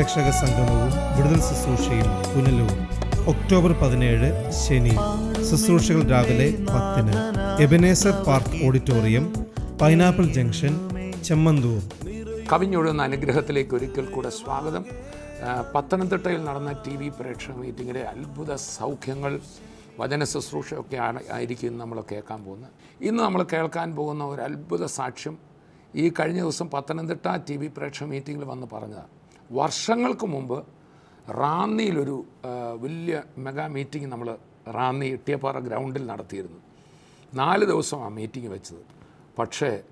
T പ്രേക്ഷക സംഗമവും വിടുതൽ ശുശ്രൂഷയും പുനലൂർ ഒക്ടോബർ പതിനേഴ് ശനി. ശുശ്രൂഷകൾ രാവിലെ പത്തിന്. Ebenezer park auditorium pineapple junction Chemmanthoor. കവിഞ്ഞൊഴുകുന്ന അനുഗ്രഹത്തിലേക്ക് ഒരിക്കൽ കൂടെ സ്വാഗതം. പത്തനംതിട്ടയിൽ നടന്ന ടി വി പ്രേക്ഷക മീറ്റിങ്ങിലെ അത്ഭുത സൗഖ്യങ്ങൾ വചന ശുശ്രൂഷയൊക്കെയാണ് ആയിരിക്കും നമ്മൾ കേൾക്കാൻ പോകുന്നത്. ഇന്ന് നമ്മൾ കേൾക്കാൻ പോകുന്ന ഒരു അത്ഭുത സാക്ഷ്യം ഈ കഴിഞ്ഞ ദിവസം പത്തനംതിട്ട ടി വി പ്രേക്ഷക മീറ്റിങ്ങിൽ വന്ന് പറഞ്ഞതാണ്. വർഷങ്ങൾക്ക് മുമ്പ് റാന്നിയിലൊരു വലിയ മെഗാ മീറ്റിംഗ് നമ്മൾ റാന്നി ഇട്ടിയപ്പാറ ഗ്രൗണ്ടിൽ നടത്തിയിരുന്നു. നാല് ദിവസം ആ മീറ്റിംഗ് വെച്ചത്. പക്ഷേ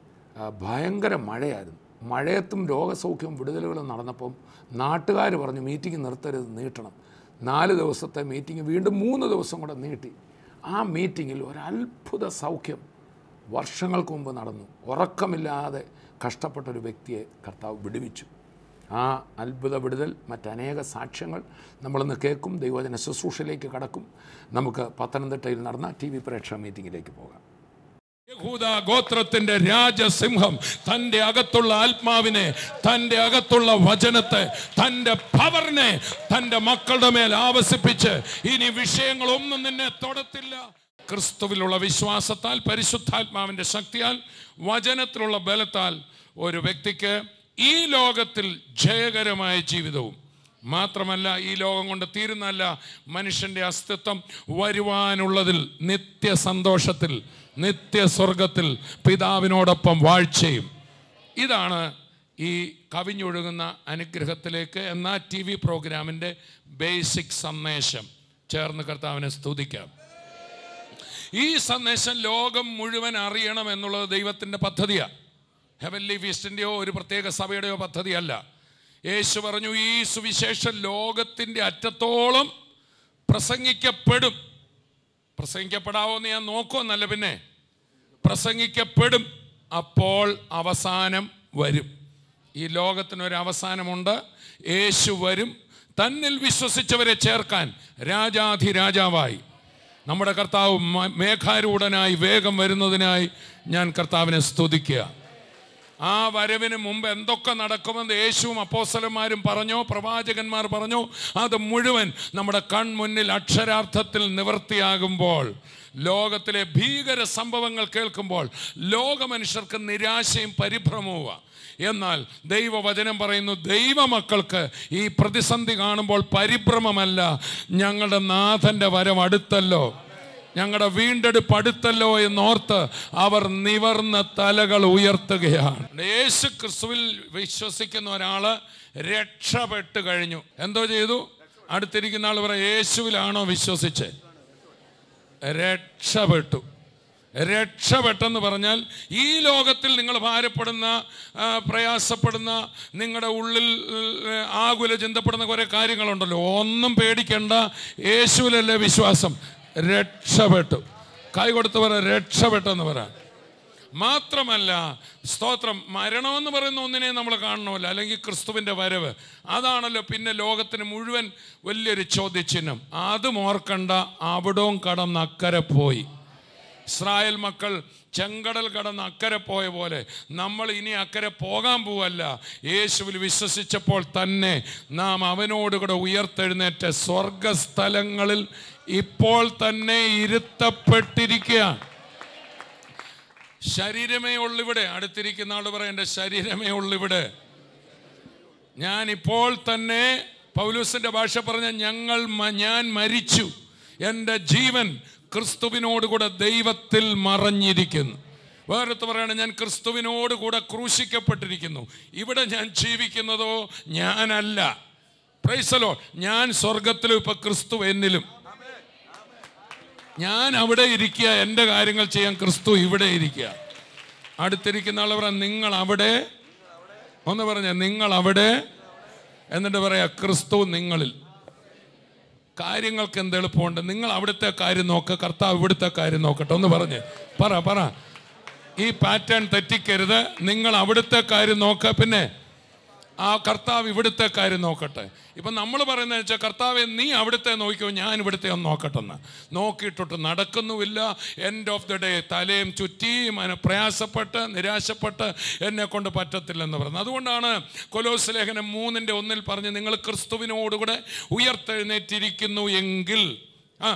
ഭയങ്കര മഴയായിരുന്നു. മഴയത്തും രോഗസൗഖ്യവും വിടുതലുകളും നടന്നപ്പം നാട്ടുകാർ പറഞ്ഞു മീറ്റിംഗ് നിർത്തരുത് നീട്ടണം. നാല് ദിവസത്തെ മീറ്റിംഗ് വീണ്ടും മൂന്ന് ദിവസം കൂടെ നീട്ടി. ആ മീറ്റിങ്ങിൽ ഒരത്ഭുത സൗഖ്യം വർഷങ്ങൾക്ക് മുമ്പ് നടന്നു. ഉറക്കമില്ലാതെ കഷ്ടപ്പെട്ട ഒരു വ്യക്തിയെ കർത്താവ് വിടുവിച്ചു. ആ അത്ഭുത വിടുതൽ മറ്റനേക സാക്ഷ്യങ്ങൾ നമ്മളിന്ന് കേൾക്കും ദൈവജന ശുശ്രൂഷയിലേക്ക് കടക്കും. നമുക്ക് പത്തനംതിട്ടയിൽ നടന്ന ടി വി പ്രേക്ഷക മീറ്റിങ്ങിലേക്ക് പോകാം. യഹൂദ ഗോത്രത്തിന്റെ രാജസിംഹം തന്റെ അകത്തുള്ള ആത്മാവിനെ തന്റെ അകത്തുള്ള വചനത്തെ തന്റെ പവറിനെ തന്റെ മക്കളുടെ മേൽ ആവസിപ്പിച്ച് ഇനി വിഷയങ്ങളൊന്നും നിന്നെ തൊടത്തില്ല. ക്രിസ്തുവിലുള്ള വിശ്വാസത്താൽ പരിശുദ്ധാത്മാവിന്റെ ശക്തിയാൽ വചനത്തിലുള്ള ബലത്താൽ ഒരു വ്യക്തിക്ക് ഈ ലോകത്തിൽ ജയകരമായ ജീവിതവും മാത്രമല്ല ഈ ലോകം കൊണ്ട് തീരുന്നല്ല മനുഷ്യന്റെ അസ്തിത്വം വരുവാനുള്ളതിൽ നിത്യ സന്തോഷത്തിൽ നിത്യ സ്വർഗത്തിൽ പിതാവിനോടൊപ്പം വാഴ്ചയും. ഇതാണ് ഈ കവിഞ്ഞൊഴുകുന്ന അനുഗ്രഹത്തിലേക്ക് എന്ന ടി വി പ്രോഗ്രാമിന്റെ ബേസിക് സന്ദേശം. ചേർന്ന് കർത്താവിനെ സ്തുതിക്കാം. ഈ സന്ദേശം ലോകം മുഴുവൻ അറിയണം എന്നുള്ളത് ദൈവത്തിന്റെ പദ്ധതിയാണ് ഹെവൻലി ഫീസ്റ്റിന്റെയോ ഒരു പ്രത്യേക സഭയുടെയോ പദ്ധതിയല്ല. യേശു പറഞ്ഞു ഈ സുവിശേഷം ലോകത്തിന്റെ അറ്റത്തോളം പ്രസംഗിക്കപ്പെടും. പ്രസംഗിക്കപ്പെടാവോ എന്ന് ഞാൻ നോക്കുമെന്നല്ല പിന്നെ. പ്രസംഗിക്കപ്പെടും. അപ്പോൾ അവസാനം വരും. ഈ ലോകത്തിനൊരു അവസാനമുണ്ട്. യേശു വരും. തന്നിൽ വിശ്വസിച്ചവരെ ചേർക്കാൻ രാജാധി രാജാവായി. നമ്മുടെ കർത്താവ് മേഘാരൂഢനായി വേഗം വരുന്നതിനായി ഞാൻ കർത്താവിനെ സ്തുതിക്കുക. ആ വരവിന് മുമ്പ് എന്തൊക്കെ നടക്കുമെന്ന് യേശുവും അപ്പോസലന്മാരും പറഞ്ഞോ പ്രവാചകന്മാർ പറഞ്ഞോ അത് മുഴുവൻ നമ്മുടെ കൺമുന്നിൽ അക്ഷരാർത്ഥത്തിൽ നിവർത്തിയാകുമ്പോൾ ലോകത്തിലെ ഭീകര സംഭവങ്ങൾ കേൾക്കുമ്പോൾ ലോകമനുഷ്യർക്ക് നിരാശയും പരിഭ്രമവുമാണ് എന്നാൽ ദൈവവചനം പറയുന്നു ദൈവമക്കൾക്ക് ഈ പ്രതിസന്ധി കാണുമ്പോൾ പരിഭ്രമമല്ല ഞങ്ങളുടെ നാഥന്റെ വരം അടുത്തല്ലോ. ഞങ്ങളുടെ വീണ്ടെടുപ്പ് അടുത്തല്ലോ എന്നോർത്ത് അവർ നിവർന്ന തലകൾ ഉയർത്തുകയാണ്. യേശു ക്രിസ്തുവിൽ വിശ്വസിക്കുന്ന ഒരാൾ രക്ഷപ്പെട്ട് കഴിഞ്ഞു. എന്തോ ചെയ്തു? അടുത്തിരിക്കുന്ന ആൾ പറയാം യേശുവിലാണോ വിശ്വസിച്ച്? രക്ഷപ്പെട്ടു രക്ഷപ്പെട്ടെന്ന് പറഞ്ഞാൽ ഈ ലോകത്തിൽ നിങ്ങൾ ഭാരപ്പെടുന്ന പ്രയാസപ്പെടുന്ന നിങ്ങളുടെ ഉള്ളിൽ ആകുല ചിന്തപ്പെടുന്ന കുറേ കാര്യങ്ങളുണ്ടല്ലോ. ഒന്നും പേടിക്കേണ്ട. യേശുവിലല്ലേ വിശ്വാസം. രക്ഷപ്പെട്ടു. കൈ കൊടുത്ത് പറ രക്ഷപ്പെട്ടെന്ന് പറയാം മാത്രമല്ല സ്തോത്രം മരണമെന്ന് പറയുന്ന ഒന്നിനെ നമ്മൾ കാണണമല്ല. അല്ലെങ്കിൽ ക്രിസ്തുവിന്റെ വരവ്. അതാണല്ലോ പിന്നെ ലോകത്തിന് മുഴുവൻ വലിയൊരു ചോദ്യചിഹ്നം. അതും ഓർക്കണ്ട അവിടവും കടന്ന് അക്കരെ പോയി. ഇസ്രായേൽ മക്കൾ ചെങ്കടൽ കടന്ന് അക്കരെ പോയ പോലെ നമ്മൾ ഇനി അക്കരെ പോകാൻ പോവല്ല. യേശുവിൽ വിശ്വസിച്ചപ്പോൾ തന്നെ നാം അവനോടുകൂടെ ഉയർത്തെഴുന്നേറ്റ് സ്വർഗസ്ഥലങ്ങളിൽ ഇപ്പോൾ തന്നെ ഇരുത്തപ്പെട്ടിരിക്കുകയാണ്. ശരീരമേ ഉള്ളിവിടെ അടുത്തിരിക്കുന്ന ആൾ പറയാം എന്റെ ശരീരമേ ഉള്ളിവിടെ ഞാൻ ഇപ്പോൾ തന്നെ പൗലൂസിന്റെ ഭാഷ പറഞ്ഞ ഞങ്ങൾ ഞാൻ മരിച്ചു. എന്റെ ജീവൻ ക്രിസ്തുവിനോടുകൂടെ ദൈവത്തിൽ മറഞ്ഞിരിക്കുന്നു. വേറെടുത്ത് പറയാണ് ഞാൻ ക്രിസ്തുവിനോട് കൂടെ ക്രൂശിക്കപ്പെട്ടിരിക്കുന്നു. ഇവിടെ ഞാൻ ജീവിക്കുന്നതോ ഞാനല്ല. പ്രൈസലോ ഞാൻ സ്വർഗത്തിലും ഇപ്പൊ ക്രിസ്തു എന്നിലും. ഞാൻ അവിടെ ഇരിക്കുക എന്റെ കാര്യങ്ങൾ ചെയ്യാൻ ക്രിസ്തു ഇവിടെ ഇരിക്കുക. അടുത്തിരിക്കുന്ന ആൾ പറയാം നിങ്ങൾ അവിടെ ഒന്ന് പറഞ്ഞ നിങ്ങൾ അവിടെ എന്നിട്ട് പറയാ ക്രിസ്തു നിങ്ങളിൽ. കാര്യങ്ങൾക്ക് എന്ത് എളുപ്പമുണ്ട്? നിങ്ങൾ അവിടുത്തെ കാര്യം നോക്ക് കർത്താവ് ഇവിടുത്തെ കാര്യം നോക്കട്ടെ. ഒന്ന് പറഞ്ഞ് പറ പറ. ഈ പാറ്റേൺ തെറ്റിക്കരുത്. നിങ്ങൾ അവിടുത്തെ കാര്യം നോക്ക പിന്നെ ആ കർത്താവ് ഇവിടുത്തെ കാര്യം നോക്കട്ടെ. ഇപ്പം നമ്മൾ പറയുന്നത് വെച്ചാൽ കർത്താവെ നീ അവിടുത്തെ നോക്കിയോ ഞാൻ ഇവിടുത്തെ ഒന്ന് നോക്കട്ടെ എന്ന് നോക്കിയിട്ടൊട്ട് നടക്കുന്നുമില്ല. എൻഡ് ഓഫ് ദി ഡേ തലയും ചുറ്റിയും അതിനെ പ്രയാസപ്പെട്ട് നിരാശപ്പെട്ട് എന്നെ കൊണ്ട് പറ്റത്തില്ലെന്ന് പറഞ്ഞു. അതുകൊണ്ടാണ് കൊലോസ് ലേഖനം മൂന്നിന്റെ ഒന്നിൽ പറഞ്ഞ് നിങ്ങൾ ക്രിസ്തുവിനോടുകൂടെ ഉയർത്തെഴുന്നേറ്റിരിക്കുന്നു എങ്കിൽ ആ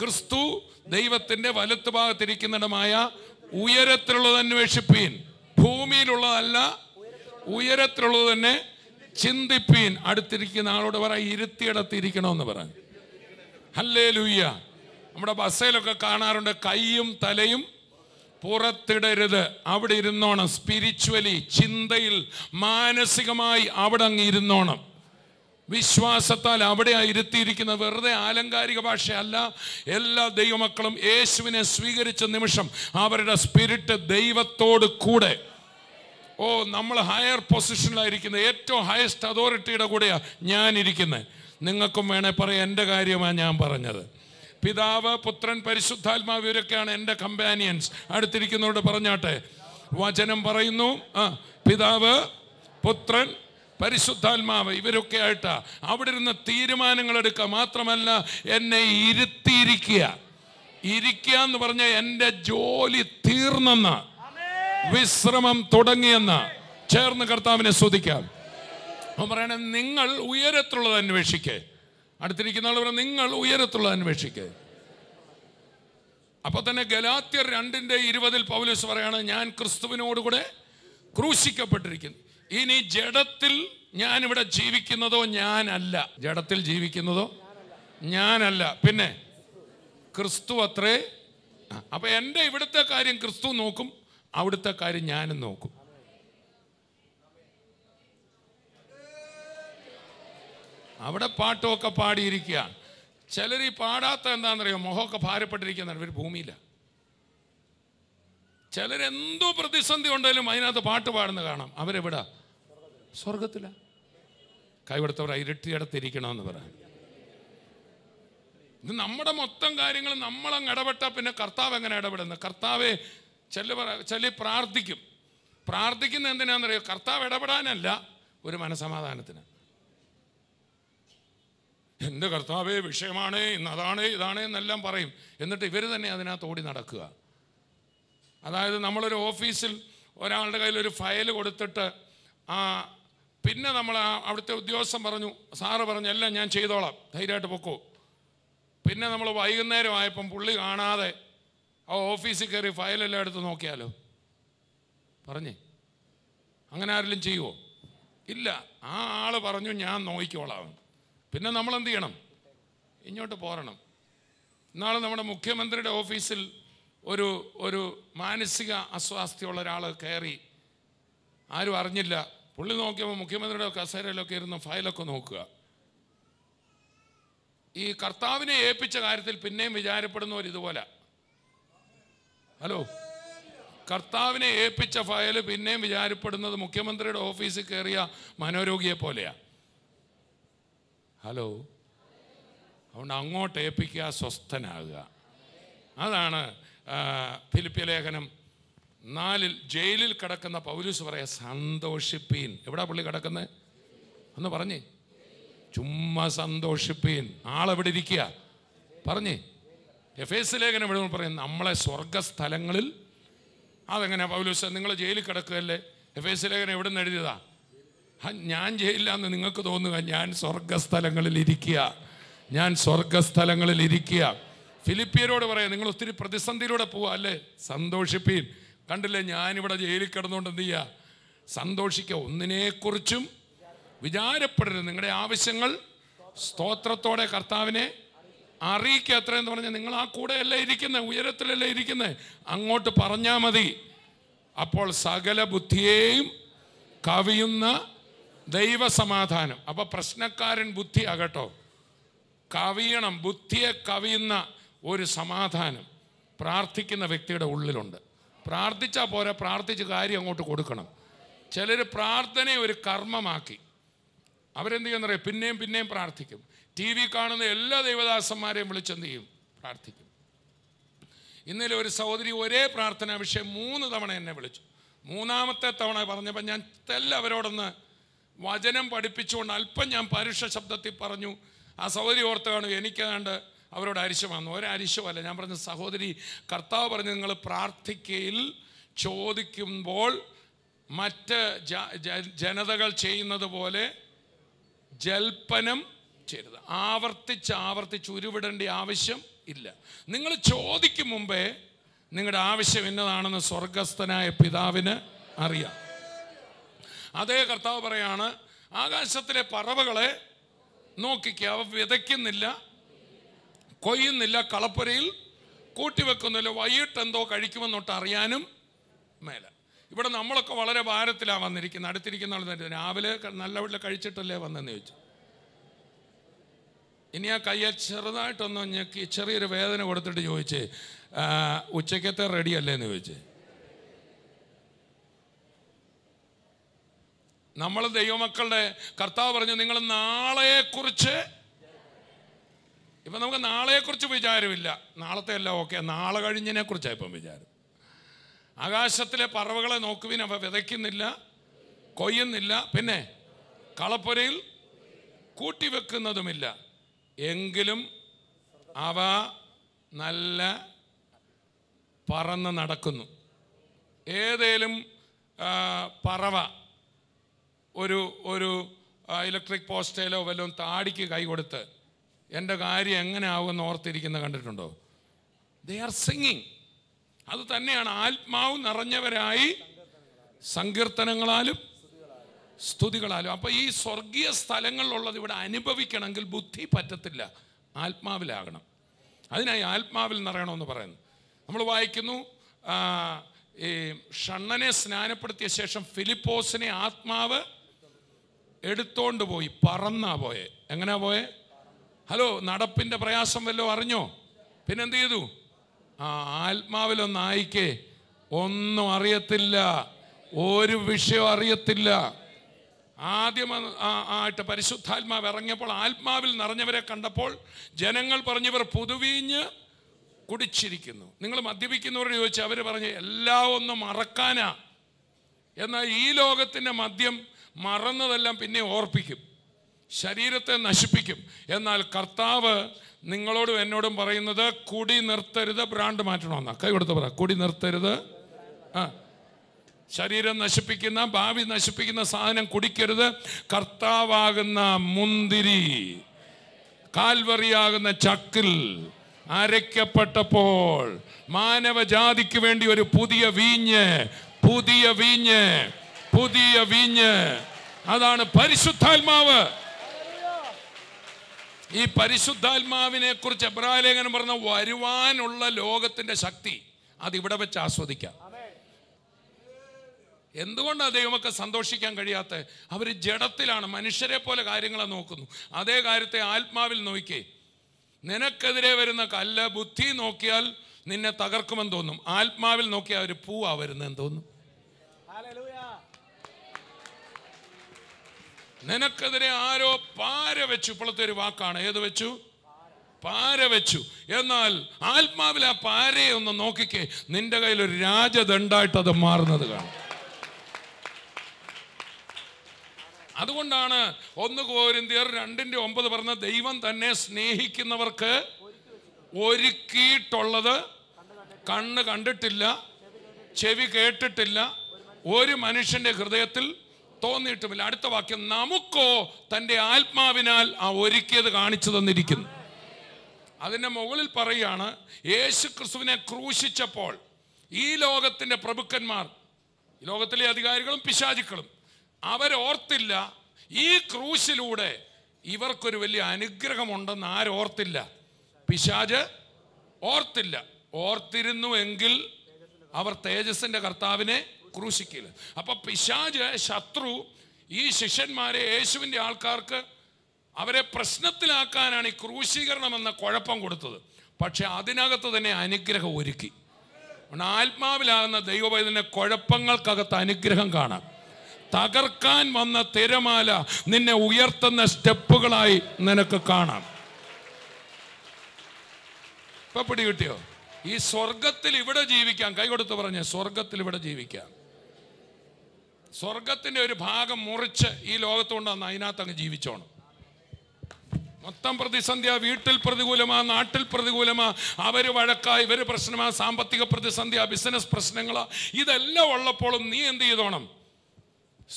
ക്രിസ്തു ദൈവത്തിന്റെ വലത്ത് ഭാഗത്തിരിക്കുന്നിടമായ ഉയരത്തിലുള്ളത് അന്വേഷിപ്പീൻ. ഭൂമിയിലുള്ളതല്ല ഉയരത്തിലുള്ളത് തന്നെ ചിന്തിപ്പീൻ. അടുത്തിരിക്കുന്ന ആളോട് പറ ഇരുത്തിയിടത്തിരിക്കണമെന്ന് പറഞ്ഞു ഹല്ലേ ലൂയ്യ നമ്മുടെ ബസ്സയിലൊക്കെ കാണാറുണ്ട് കൈയും തലയും പുറത്തിടരുത്. അവിടെ ഇരുന്നോണം സ്പിരിച്വലി ചിന്തയിൽ മാനസികമായി അവിടെ അങ്ങ് ഇരുന്നോണം. വിശ്വാസത്താൽ അവിടെ ഇരുത്തിയിരിക്കുന്ന വെറുതെ ആലങ്കാരിക ഭാഷയല്ല എല്ലാ ദൈവമക്കളും യേശുവിനെ സ്വീകരിച്ച നിമിഷം അവരുടെ സ്പിരിറ്റ് ദൈവത്തോട് കൂടെ ഓ നമ്മൾ ഹയർ പൊസിഷനിലായിരിക്കുന്നത് ഏറ്റവും ഹയസ്റ്റ് അതോറിറ്റിയുടെ കൂടെയാണ് ഞാനിരിക്കുന്നത് നിങ്ങൾക്കും വേണേ പറയാം എന്റെ കാര്യമാണ് ഞാൻ പറഞ്ഞത്. പിതാവ് പുത്രൻ പരിശുദ്ധാത്മാവ് ഇവരൊക്കെയാണ് എന്റെ കമ്പാനിയൻസ് അടുത്തിരിക്കുന്നവരോട് പറഞ്ഞാട്ടെ. വചനം പറയുന്നു ആ പിതാവ് പുത്രൻ പരിശുദ്ധാത്മാവ് ഇവരൊക്കെ ആയിട്ടാ. അവിടെ ഇരുന്ന് തീരുമാനങ്ങൾ എടുക്കുക. മാത്രമല്ല എന്നെ ഇരുത്തിയിരിക്കുക. ഇരിക്കുക എന്ന് പറഞ്ഞാൽ എന്റെ ജോലി തീർന്നെന്ന്. വിശ്രമം തുടങ്ങിയെന്ന് ചേർന്ന് കർത്താവിനെ സ്തുതിക്കാം. അവൻ പറയണേ നിങ്ങൾ ഉയരത്തുള്ളത് അന്വേഷിക്കേ. അടുത്തിരിക്കുന്ന ആൾ പറഞ്ഞു നിങ്ങൾ ഉയരത്തുള്ളത് അന്വേഷിക്കേ. അപ്പൊ തന്നെ ഗലാത്യർ രണ്ടിന്റെ ഇരുപതിൽ പൗലൂസ് പറയാണ് ഞാൻ ക്രിസ്തുവിനോടുകൂടെ ക്രൂശിക്കപ്പെട്ടിരിക്കുന്നു. ഇനി ജഡത്തിൽ ഞാൻ ഇവിടെ ജീവിക്കുന്നതോ ഞാനല്ല. ജഡത്തിൽ ജീവിക്കുന്നതോ ഞാനല്ല. പിന്നെ ക്രിസ്തു അത്രേ അപ്പൊ എന്റെ ഇവിടുത്തെ കാര്യം ക്രിസ്തു നോക്കും. അവിടുത്തെ കാര്യം ഞാനും നോക്കും. അവിടെ പാട്ടുമൊക്കെ പാടിയിരിക്കുക. ചിലർ ഈ പാടാത്ത എന്താണെന്നറിയോ? മുഖമൊക്കെ ഭാരപ്പെട്ടിരിക്കുന്ന ഇവർ ഭൂമിയില്ല ചിലരെന്തോ പ്രതിസന്ധി ഉണ്ടെങ്കിലും അതിനകത്ത് പാട്ട് പാടുന്ന കാണാം. അവരെവിടാ? സ്വർഗത്തില കൈവിടുത്തവർ ഇരട്ടിയടത്തിരിക്കണമെന്ന് പറയാം. ഇത് നമ്മുടെ മൊത്തം കാര്യങ്ങൾ നമ്മളങ്ങ് ഇടപെട്ടാൽ പിന്നെ കർത്താവ് എങ്ങനെ ഇടപെടുന്നത് കർത്താവെ ചില ചില പ്രാർത്ഥിക്കും. പ്രാർത്ഥിക്കുന്ന എന്തിനാണെന്നറിയോ കർത്താവ് ഇടപെടാനല്ല ഒരു മനസമാധാനത്തിന്. എന്റെ കർത്താവേ വിഷയമാണ് ഇന്ന് അതാണ് ഇതാണ് എന്നെല്ലാം പറയും. എന്നിട്ട് ഇവർ തന്നെ അതിനകത്ത് ഓടി നടക്കുക. അതായത് നമ്മളൊരു ഓഫീസിൽ ഒരാളുടെ കയ്യിൽ ഒരു ഫയൽ കൊടുത്തിട്ട് ആ പിന്നെ നമ്മൾ ആ അവിടുത്തെ ഉദ്യോഗസ്ഥൻ പറഞ്ഞു സാറ് പറഞ്ഞു എല്ലാം ഞാൻ ചെയ്തോളാം. ധൈര്യമായിട്ട് പൊക്കോ. പിന്നെ നമ്മൾ വൈകുന്നേരം ആയപ്പം പുള്ളി കാണാതെ ആ ഓഫീസിൽ കയറി ഫയലെല്ലാം എടുത്ത് നോക്കിയാലോ? പറഞ്ഞേ. അങ്ങനെ ആരെങ്കിലും ചെയ്യുമോ ഇല്ല. ആ ആൾ പറഞ്ഞു ഞാൻ നോക്കിക്കോളാം പിന്നെ നമ്മൾ എന്ത് ചെയ്യണം? ഇങ്ങോട്ട് പോരണം. ഇന്നാൾ നമ്മുടെ മുഖ്യമന്ത്രിയുടെ ഓഫീസിൽ ഒരു ഒരു മാനസിക അസ്വാസ്ഥ്യമുള്ള ഒരാൾ കയറി. ആരും അറിഞ്ഞില്ല. പുള്ളി നോക്കിയപ്പോൾ മുഖ്യമന്ത്രിയുടെ കസേരയിലൊക്കെ ഇരുന്ന് ഫയലൊക്കെ നോക്കുക. ഈ കർത്താവിനെ ഏൽപ്പിച്ച കാര്യത്തിൽ പിന്നെയും വിചാരപ്പെടുന്നവർ ഇതുപോലെ. ഹലോ. കർത്താവിനെ ഏൽപ്പിച്ച ഫയൽ പിന്നെയും വിചാരപ്പെടുന്നത് മുഖ്യമന്ത്രിയുടെ ഓഫീസിൽ കയറിയ മനോരോഗിയെ പോലെയാ. ഹലോ. അതുകൊണ്ട് അങ്ങോട്ട് ഏൽപ്പിക്കുക സ്വസ്ഥനാകുക. അതാണ് ഫിലിപ്പ്യ ലേഖനം. നാലിൽ ജയിലിൽ കിടക്കുന്ന പൗലൂസ് പറയാ സന്തോഷിപ്പീൻ. എവിടാ പുള്ളി കിടക്കുന്നത് ഒന്ന് പറഞ്ഞേ. ചുമ്മാ സന്തോഷിപ്പീൻ. ആളെവിടെ ഇരിക്കുക പറഞ്ഞേ. എഫ് എസ് ലേഖനം എവിടെ പറയും നമ്മളെ സ്വർഗസ്ഥലങ്ങളിൽ അതെങ്ങനെ പൗലൂസ് നിങ്ങൾ ജയിലിൽ കിടക്കുകയല്ലേ? എഫ് എസ് ലേഖനം എവിടെ നിന്ന് എഴുതിയതാ ഞാൻ ജയിലിലാന്ന് നിങ്ങൾക്ക് തോന്നുക. ഞാൻ സ്വർഗസ്ഥലങ്ങളിൽ ഇരിക്കുക. ഞാൻ സ്വർഗസ്ഥലങ്ങളിൽ ഇരിക്കുക. ഫിലിപ്പിയരോട് പറയാം നിങ്ങൾ ഒത്തിരി പ്രതിസന്ധിയിലൂടെ പോവുക അല്ലേ? സന്തോഷിപ്പീൻ. കണ്ടില്ലേ ഞാനിവിടെ ജയിലിൽ കിടന്നുകൊണ്ട് എന്ത് ചെയ്യുക സന്തോഷിക്കുക. ഒന്നിനെക്കുറിച്ചും വിചാരപ്പെടരുത്. നിങ്ങളുടെ ആവശ്യങ്ങൾ സ്തോത്രത്തോടെ കർത്താവിനെ അറിയിക്കുക എന്ന് പറഞ്ഞാൽ നിങ്ങൾ ആ കൂടെയല്ലേ ഇരിക്കുന്നത് ഉയരത്തിലല്ലേ ഇരിക്കുന്നത് അങ്ങോട്ട് പറഞ്ഞാൽ മതി. അപ്പോൾ സകല ബുദ്ധിയെയും കവിയുന്ന ദൈവസമാധാനം. അപ്പോൾ പ്രശ്നക്കാരൻ ബുദ്ധി ആകട്ടോ. കവിയണം ബുദ്ധിയെ കവിയുന്ന ഒരു സമാധാനം പ്രാർത്ഥിക്കുന്ന വ്യക്തിയുടെ ഉള്ളിലുണ്ട്. പ്രാർത്ഥിച്ചാൽ പോരാ പ്രാർത്ഥിച്ച് കാര്യം അങ്ങോട്ട് കൊടുക്കണം. ചിലർ പ്രാർത്ഥനയെ ഒരു കർമ്മമാക്കി. അവരെന്ത് ചെയ്യുന്നറിയാം പിന്നെയും പിന്നെയും പ്രാർത്ഥിക്കും. ടി വി കാണുന്ന എല്ലാ ദൈവദാസന്മാരെയും വിളിച്ചെന്ത് ചെയ്യും? പ്രാർത്ഥിക്കും. ഇന്നലെ ഒരു സഹോദരി ഒരേ പ്രാർത്ഥനാ വിഷയം മൂന്ന് തവണ എന്നെ വിളിച്ചു. മൂന്നാമത്തെ തവണ പറഞ്ഞപ്പോൾ ഞാൻ തെല്ല അവരോടൊന്ന് വചനം പഠിപ്പിച്ചുകൊണ്ട് അല്പം ഞാൻ പരുഷ ശബ്ദത്തിൽ പറഞ്ഞു ആ സഹോദരി ഓർത്ത് കാണും എനിക്കതാണ്ട് അവരോട് അരിശം വന്നു. ഒരരിശമല്ല ഞാൻ പറഞ്ഞു സഹോദരി കർത്താവ് പറഞ്ഞു നിങ്ങൾ പ്രാർത്ഥിക്കയിൽ ചോദിക്കുമ്പോൾ മറ്റ് ജനതകൾ ചെയ്യുന്നത് പോലെ ജൽപ്പനം ചെയ്യരുത് ആവർത്തിച്ച് ആവർത്തിച്ച് ഉരുവിടേണ്ട ആവശ്യം ഇല്ല. നിങ്ങൾ ചോദിക്കും മുമ്പേ നിങ്ങളുടെ ആവശ്യം എന്നതാണെന്ന് സ്വർഗസ്ഥനായ പിതാവിന് അറിയാം. അതേ കർത്താവ് പറയാണ് ആകാശത്തിലെ പറവകളെ നോക്കിക്കുക അവ വിതയ്ക്കുന്നില്ല കൊയ്യുന്നില്ല കളപ്പുരയിൽ കൂട്ടിവെക്കുന്നില്ല വൈകിട്ട് എന്തോ കഴിക്കുമെന്നൊട്ട് അറിയാനും മേല. നമ്മളൊക്കെ വളരെ ഭാരത്തിലാണ് വന്നിരിക്കുന്നത് അടുത്തിരിക്കുന്ന ആൾ തന്നെ. രാവിലെ നല്ല വീട്ടിൽ കഴിച്ചിട്ടല്ലേ വന്നെന്ന് ചോദിച്ചു. ഇനി ആ കയ്യെ ചെറുതായിട്ടൊന്ന് ഞെക്കി ചെറിയൊരു വേദന കൊടുത്തിട്ട് ചോദിച്ചേ "ആ, ഉച്ചക്കത്തെ റെഡി അല്ലേ എന്ന് ചോദിച്ചേ. നമ്മൾ ദൈവമക്കളുടെ കർത്താവ് പറഞ്ഞു നിങ്ങൾ നാളെക്കുറിച്ച് ഇപ്പം നമുക്ക് നാളെക്കുറിച്ച് വിചാരമില്ല. നാളത്തെ അല്ല ഓക്കെ. നാളെ കഴിഞ്ഞതിനെ കുറിച്ചാണ് ഇപ്പം വിചാരം. ആകാശത്തിലെ പറവകളെ നോക്കുവിൻ അവ വിതയ്ക്കുന്നില്ല കൊയ്യുന്നില്ല. പിന്നെ കളപ്പുരയിൽ കൂട്ടിവെക്കുന്നതുമില്ല. എങ്കിലും അവ നല്ല പറന്ന് നടക്കുന്നു. ഏതേലും പറവ ഒരു ഒരു ഇലക്ട്രിക് പോസ്റ്റേലോ വല്ലതും താടിക്ക് കൈ കൊടുത്ത് എന്റെ കാര്യം എങ്ങനെ ആവുമെന്ന് ഓർത്തിരിക്കുന്ന കണ്ടിട്ടുണ്ടോ? ദേ ആർ സിംഗിങ് അത് തന്നെയാണ് ആത്മാവ് നിറഞ്ഞവരായി സങ്കീർത്തനങ്ങളാലും സ്തുതികളാലും. അപ്പോൾ ഈ സ്വർഗീയ സ്ഥലങ്ങളിലുള്ളത് ഇവിടെ അനുഭവിക്കണമെങ്കിൽ ബുദ്ധി പറ്റത്തില്ല. ആത്മാവിലാകണം. അതിനായി ആത്മാവിൽ നിറയണമെന്ന് പറയുന്നു. നമ്മൾ വായിക്കുന്നു ഈ ഷണ്ണനെ സ്നാനപ്പെടുത്തിയ ശേഷം ഫിലിപ്പോസിനെ ആത്മാവ് എടുത്തോണ്ട് പോയി പറന്നാ പോയെ. എങ്ങനെയാ പോയെ? ഹലോ നടപ്പിന്റെ പ്രയാസം വല്ലതും അറിഞ്ഞോ? പിന്നെന്ത് ചെയ്തു? ആ ആത്മാവിലൊന്ന് ആയിക്കേ ഒന്നും അറിയത്തില്ല. ഒരു വിഷയം അറിയത്തില്ല. ആദ്യം ആയിട്ട് പരിശുദ്ധാത്മാവ് ഇറങ്ങിയപ്പോൾ ആത്മാവിൽ നിറഞ്ഞവരെ കണ്ടപ്പോൾ ജനങ്ങൾ പറഞ്ഞവർ പുതുവീഞ്ഞ് കുടിച്ചിരിക്കുന്നു. നിങ്ങൾ മദ്യപിക്കുന്നവരോട് ചോദിച്ചു അവർ പറഞ്ഞു എല്ലാം ഒന്നും മറക്കാനാ. എന്നാൽ ഈ ലോകത്തിന്റെ മദ്യം മറന്നതെല്ലാം പിന്നെ ഓർപ്പിക്കും. ശരീരത്തെ നശിപ്പിക്കും. എന്നാൽ കർത്താവ് നിങ്ങളോടും എന്നോടും പറയുന്നത് കുടി നിർത്തരുത് ബ്രാൻഡ് മാറ്റണമെന്നാ. കൈ കൊടുത്ത് പറ. കുടി നിർത്തരുത്. ആ. ശരീരം നശിപ്പിക്കുന്ന ഭാവി നശിപ്പിക്കുന്ന സാധനം കുടിക്കരുത്. കർത്താവാകുന്ന മുന്തിരി കാൽവറിയാകുന്ന ചക്കിൽ അരയ്ക്കപ്പെട്ടപ്പോൾ മാനവജാതിക്ക് വേണ്ടി ഒരു പുതിയ വീഞ്ഞ് പുതിയ വീഞ്ഞ് പുതിയ വീഞ്ഞ്. അതാണ് പരിശുദ്ധാത്മാവ്. ഈ പരിശുദ്ധാത്മാവിനെ കുറിച്ച് എബ്രാലേഖനം പറഞ്ഞ വരുവാനുള്ള ലോകത്തിന്റെ ശക്തി അത് ഇവിടെ വെച്ച് ആസ്വദിക്കാം. എന്തുകൊണ്ടാണ് ദൈവമൊക്കെ സന്തോഷിക്കാൻ കഴിയാത്ത? അവർ ജഡത്തിലാണ് മനുഷ്യരെ പോലെ കാര്യങ്ങളെ നോക്കുന്നു. അതേ കാര്യത്തെ ആത്മാവിൽ നോക്കിയേ നിനക്കെതിരെ വരുന്ന കല്ല് ബുദ്ധി നോക്കിയാൽ നിന്നെ തകർക്കുമെന്ന് തോന്നും. ആത്മാവിൽ നോക്കിയാൽ ഒരു പൂവാ വരുന്നതെന്ന് തോന്നും. നിനക്കെതിരെ ആരോ പാര വെച്ചു. ഇപ്പോഴത്തെ ഒരു വാക്കാണ്. ഏത് വെച്ചു? പാര വെച്ചു. എന്നാൽ ആത്മാവിൽ ആ പാരയെ ഒന്ന് നോക്കിക്കേ. നിന്റെ കയ്യിൽ ഒരു രാജദണ്ഡായിട്ട് അത് മാറുന്നത് കാണും. അതുകൊണ്ടാണ് ഒന്ന് കോരിന്തിയർ രണ്ടിന്റെ ഒമ്പത് പറഞ്ഞ ദൈവം തന്നെ സ്നേഹിക്കുന്നവർക്ക് ഒരുക്കിയിട്ടുള്ളത് കണ്ണ് കണ്ടിട്ടില്ല ചെവി കേട്ടിട്ടില്ല ഒരു മനുഷ്യന്റെ ഹൃദയത്തിൽ തോന്നിയിട്ടുമില്ല. അടുത്ത വാക്യം നമുക്കോ തന്റെ ആത്മാവിനാൽ ആ ഒരുക്കിയത് കാണിച്ചു തന്നിരിക്കുന്നു. അതിന്റെ മുകളിൽ പറയുകയാണ് യേശു ക്രിസ്തുവിനെ ക്രൂശിച്ചപ്പോൾ ഈ ലോകത്തിന്റെ പ്രഭുക്കന്മാർ ലോകത്തിലെ അധികാരികളും പിശാചുക്കളും അവരോർത്തില്ല. ഈ ക്രൂശിലൂടെ ഇവർക്കൊരു വലിയ അനുഗ്രഹമുണ്ടെന്ന് ആരോർത്തില്ല. പിശാജ് ഓർത്തില്ല. ഓർത്തിരുന്നുവെങ്കിൽ അവർ തേജസ്സിന്റെ കർത്താവിനെ ക്രൂശിക്കില്ല അപ്പൊ പിശാജ് ശത്രു ഈ ശിഷ്യന്മാരെ യേശുവിന്റെ ആൾക്കാർക്ക് അവരെ പ്രശ്നത്തിലാക്കാനാണ് ഈ ക്രൂശീകരണം എന്ന കുഴപ്പം കൊടുത്തത്. പക്ഷെ അതിനകത്ത് തന്നെ അനുഗ്രഹം ഒരുക്കി. ആത്മാവിലാകുന്ന ദൈവവൈദ്യന്റെ കുഴപ്പങ്ങൾക്കകത്ത് അനുഗ്രഹം കാണാം. തകർക്കാൻ വന്ന തിരമാല നിന്നെ ഉയർത്തുന്ന സ്റ്റെപ്പുകളായി നിനക്ക് കാണാം. ഇപ്പൊ പിടികിട്ടിയോ? ഈ സ്വർഗത്തിൽ ഇവിടെ ജീവിക്കാം. കൈ കൊടുത്ത് പറഞ്ഞ സ്വർഗത്തിൽ ഇവിടെ ജീവിക്കാം. സ്വർഗത്തിന്റെ ഒരു ഭാഗം മുറിച്ച് ഈ ലോകത്ത് കൊണ്ടുവന്ന് അതിനകത്ത് അങ്ങ് ജീവിച്ചോണം. മൊത്തം പ്രതിസന്ധിയാ വീട്ടിൽ പ്രതികൂലമാ നാട്ടിൽ പ്രതികൂലമാ അവർ വഴക്കാ ഇവർ പ്രശ്നമാ സാമ്പത്തിക പ്രതിസന്ധിയാ ബിസിനസ് പ്രശ്നങ്ങളാ ഇതെല്ലാം ഉള്ളപ്പോഴും നീ എന്ത് ചെയ്തോണം?